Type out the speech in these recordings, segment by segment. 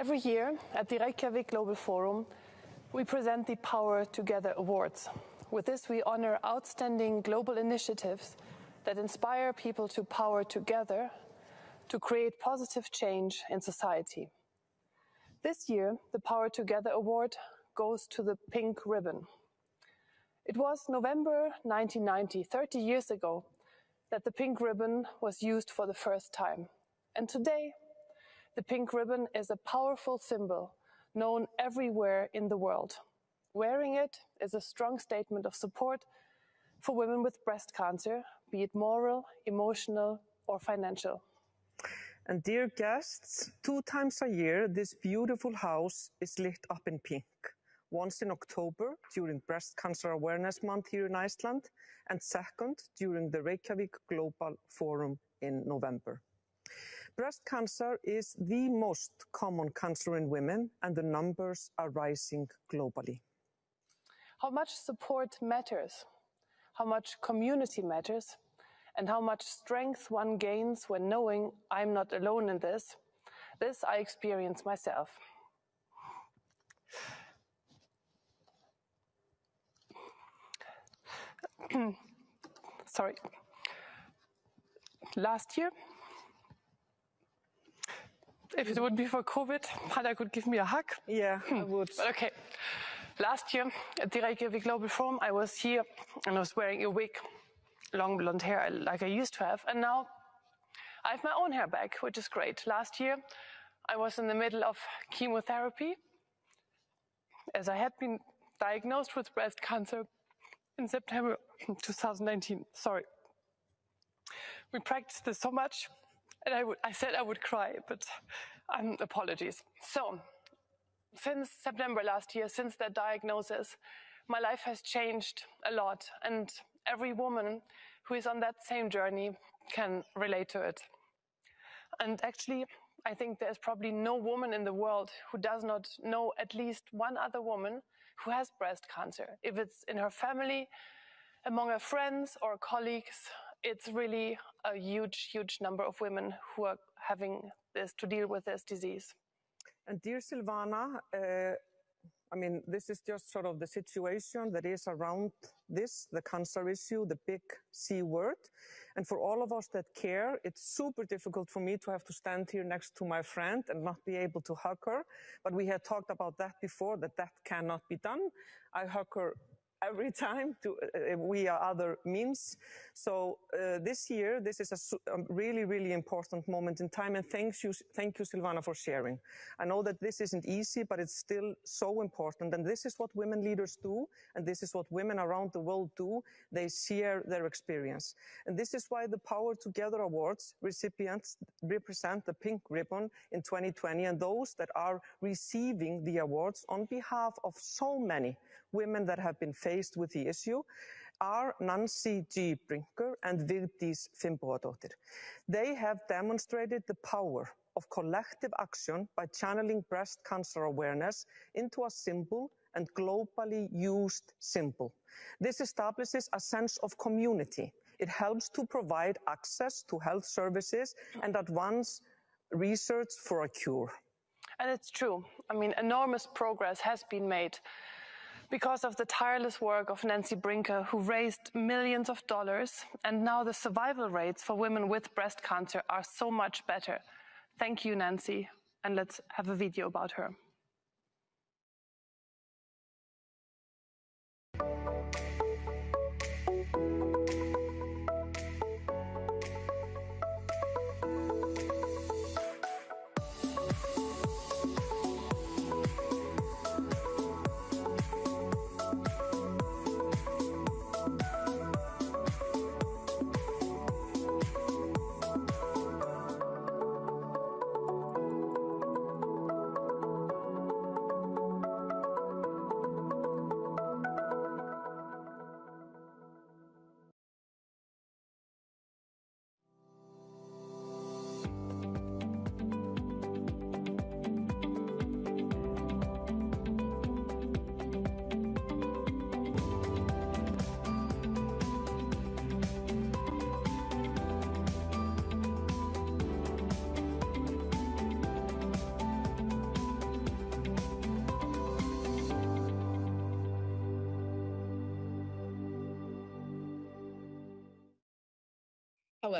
Every year at the Reykjavik Global Forum, we present the Power Together Awards. With this, we honor outstanding global initiatives that inspire people to power together to create positive change in society. This year, the Power Together Award goes to the Pink Ribbon. It was November 1990, 30 years ago, that the pink ribbon was used for the first time. And today, the pink ribbon is a powerful symbol known everywhere in the world. Wearing it is a strong statement of support for women with breast cancer, be it moral, emotional, or financial. And dear guests, two times a year, this beautiful house is lit up in pink. Once in October during Breast Cancer Awareness Month here in Iceland, and second during the Reykjavik Global Forum in November. Breast cancer is the most common cancer in women, and the numbers are rising globally. How much support matters, how much community matters, and how much strength one gains when knowing I'm not alone in this. This I experience myself. Sorry. Last year, if it would be for COVID, Hannah could give me a hug. Yeah, I hmm. would. But okay. Last year at the Reykjavik Global Forum, I was here and I was wearing a wig, long blonde hair like I used to have. And now I have my own hair back, which is great. Last year, I was in the middle of chemotherapy as I had been diagnosed with breast cancer in September 2019. Sorry. We practiced this so much and I, I said I would cry, but um, apologies. So, since September last year, since that diagnosis, my life has changed a lot, and every woman who is on that same journey can relate to it. And actually, I think there's probably no woman in the world who does not know at least one other woman who has breast cancer. If it's in her family, among her friends or colleagues, it's really a huge, huge number of women who are having this to deal with this disease. And dear Silvana, uh, I mean, this is just sort of the situation that is around this, the cancer issue, the big C word. And for all of us that care, it's super difficult for me to have to stand here next to my friend and not be able to hug her. But we had talked about that before, that that cannot be done. I hug her every time to uh, we are other means. So uh, this year, this is a, a, really, really important moment in time. And thank you, thank you, Silvana, for sharing. I know that this isn't easy, but it's still so important. And this is what women leaders do. And this is what women around the world do. They share their experience. And this is why the Power Together Awards recipients represent the pink ribbon in 2020 and those that are receiving the awards on behalf of so many women that have been faced with the issue are Nancy G. Brinker and Vigdís Finnbogadóttir. They have demonstrated the power of collective action by channeling breast cancer awareness into a simple and globally used symbol. This establishes a sense of community. It helps to provide access to health services and advance research for a cure. And it's true. I mean, enormous progress has been made because of the tireless work of Nancy Brinker, who raised millions of dollars, and now the survival rates for women with breast cancer are so much better. Thank you, Nancy, and let's have a video about her.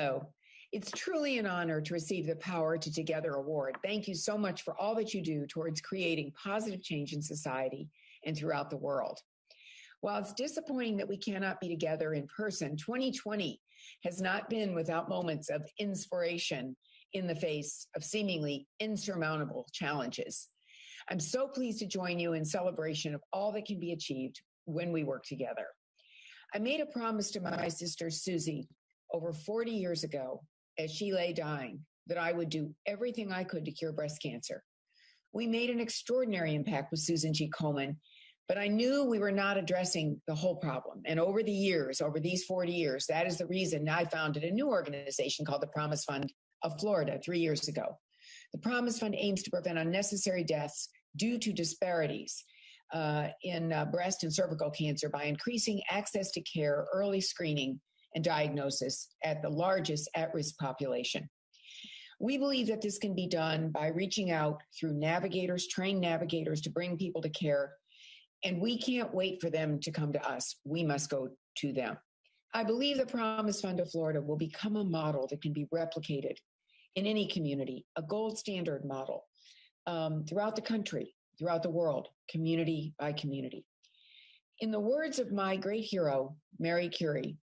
Hello. It's truly an honor to receive the Power to Together award. Thank you so much for all that you do towards creating positive change in society and throughout the world. While it's disappointing that we cannot be together in person, 2020 has not been without moments of inspiration in the face of seemingly insurmountable challenges. I'm so pleased to join you in celebration of all that can be achieved when we work together. I made a promise to my sister Susie over 40 years ago as she lay dying that I would do everything I could to cure breast cancer. We made an extraordinary impact with Susan G. Komen, but I knew we were not addressing the whole problem. And over the years, over these 40 years, that is the reason I founded a new organization called the Promise Fund of Florida three years ago. The Promise Fund aims to prevent unnecessary deaths due to disparities uh, in uh, breast and cervical cancer by increasing access to care, early screening, and diagnosis at the largest at risk population. We believe that this can be done by reaching out through navigators, trained navigators to bring people to care. And we can't wait for them to come to us. We must go to them. I believe the Promise Fund of Florida will become a model that can be replicated in any community, a gold standard model um, throughout the country, throughout the world, community by community. In the words of my great hero, Mary Curie,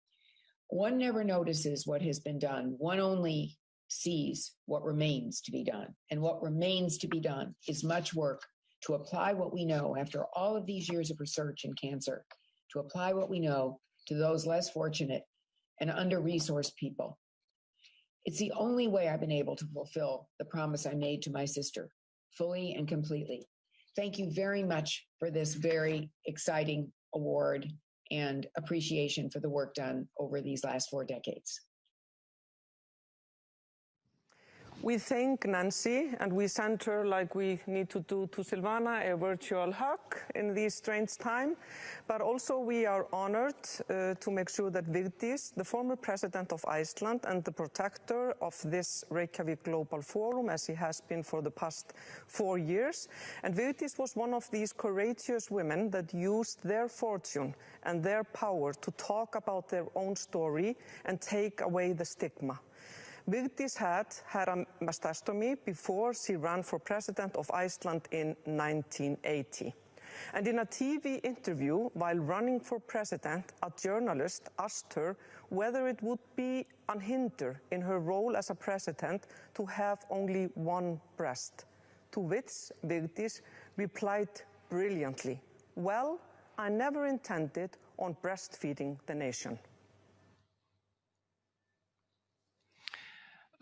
one never notices what has been done. One only sees what remains to be done. And what remains to be done is much work to apply what we know after all of these years of research in cancer, to apply what we know to those less fortunate and under resourced people. It's the only way I've been able to fulfill the promise I made to my sister fully and completely. Thank you very much for this very exciting award and appreciation for the work done over these last four decades. We thank Nancy and we send her, like we need to do to Silvana, a virtual hug in this strange time. But also we are honored uh, to make sure that Vigdis, the former president of Iceland and the protector of this Reykjavik Global Forum, as he has been for the past four years. And Vigdis was one of these courageous women that used their fortune and their power to talk about their own story and take away the stigma. Vigdis had had a mastectomy before she ran for president of Iceland in 1980. And in a TV interview while running for president, a journalist asked her whether it would be unhindered in her role as a president to have only one breast. To which Vigdis replied brilliantly, Well, I never intended on breastfeeding the nation.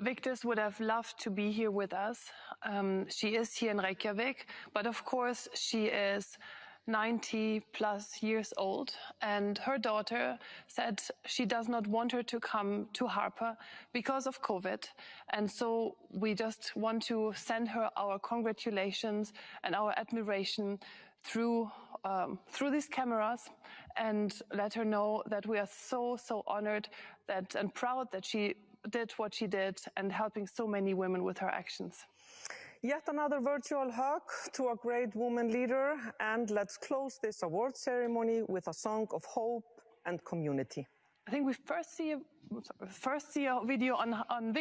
Vigdis would have loved to be here with us. Um, she is here in Reykjavik, but of course she is 90 plus years old and her daughter said she does not want her to come to Harpa because of COVID. And so we just want to send her our congratulations and our admiration through um, through these cameras and let her know that we are so so honored that and proud that she did what she did and helping so many women with her actions. Yet another virtual hug to a great woman leader, and let's close this award ceremony with a song of hope and community. I think we first see a, first see a video on on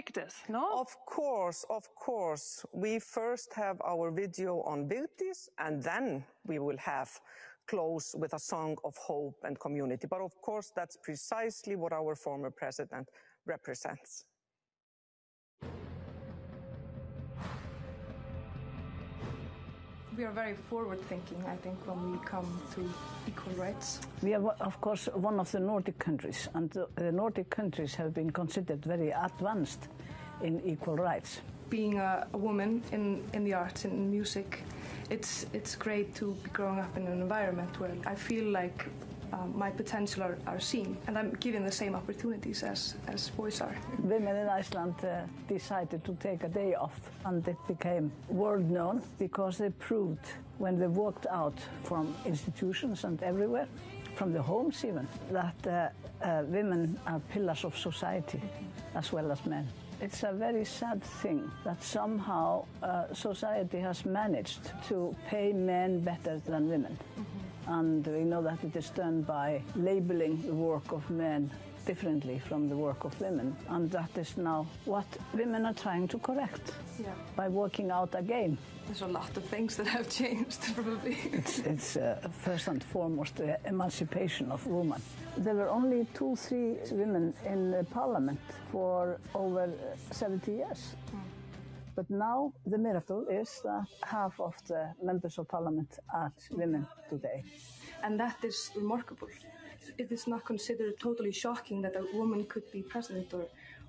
no? Of course, of course. We first have our video on Vigdis, and then we will have close with a song of hope and community. But of course, that's precisely what our former president represents. We are very forward thinking, I think, when we come to equal rights. We are, of course, one of the Nordic countries, and the Nordic countries have been considered very advanced in equal rights. Being a, a woman in, in the arts and music, it's, it's great to be growing up in an environment where I feel like um, my potential are, are, seen, and I'm given the same opportunities as, as boys are. Women in Iceland uh, decided to take a day off, and it became world known because they proved when they walked out from institutions and everywhere, from the homes even, that uh, uh, women are pillars of society as well as men. It's a very sad thing that somehow uh, society has managed to pay men better than women. Mm -hmm and we know that it is done by labeling the work of men differently from the work of women. And that is now what women are trying to correct Yeah. by working out again. There's a lot of things that have changed, probably. It's, it's uh, first and foremost the emancipation of women. There were only two, three women in the parliament for over uh, 70 years. But now the miracle is that half of the members of parliament are women today. and that is remarkable. It is not considered totally shocking that a woman could be president or,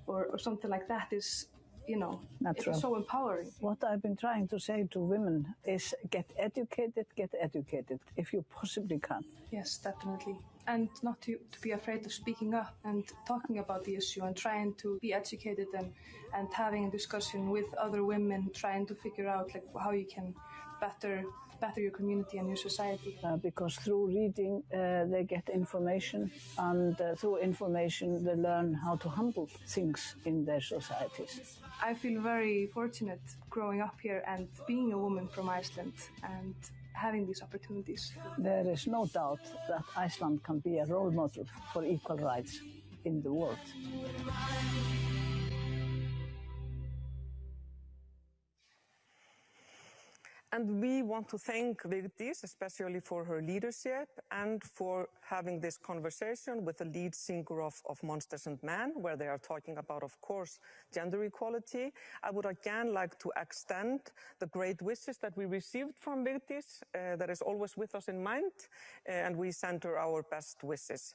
or, or something like that. Is you know, Natural. it's so empowering. What I've been trying to say to women is get educated, get educated, if you possibly can. Yes, definitely. And not to, to be afraid of speaking up and talking about the issue and trying to be educated and, and having a discussion with other women, trying to figure out like how you can better better your community and your society. Uh, because through reading uh, they get information, and uh, through information they learn how to handle things in their societies. I feel very fortunate growing up here and being a woman from Iceland and having these opportunities. There is no doubt that Iceland can be a role model for equal rights in the world. And we want to thank Vigdís, especially for her leadership and for having this conversation with the lead singer of, of Monsters and Men, where they are talking about, of course, gender equality. I would again like to extend the great wishes that we received from Vigdís, uh, that is always with us in mind, uh, and we send her our best wishes.